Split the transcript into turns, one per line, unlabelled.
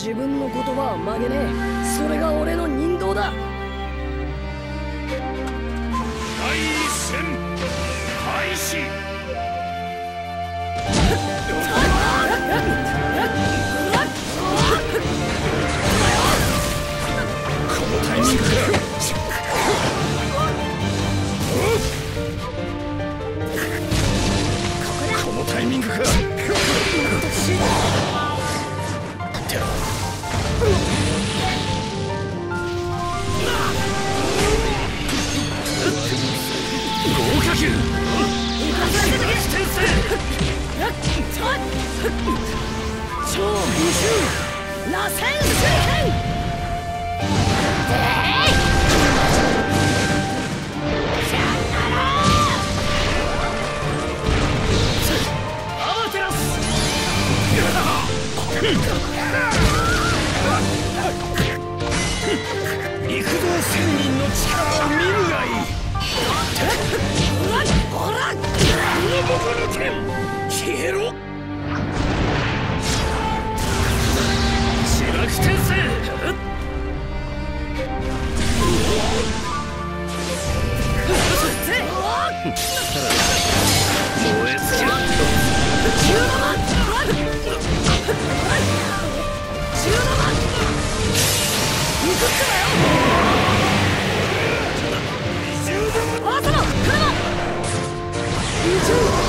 自分の言葉は曲げねえ。それが俺の人道だ。
第一戦開始。このタイミングこのタイミングか。てろ陸道仙人の力を見るがいい。
ほら
この剣消えろ自爆天才
宇宙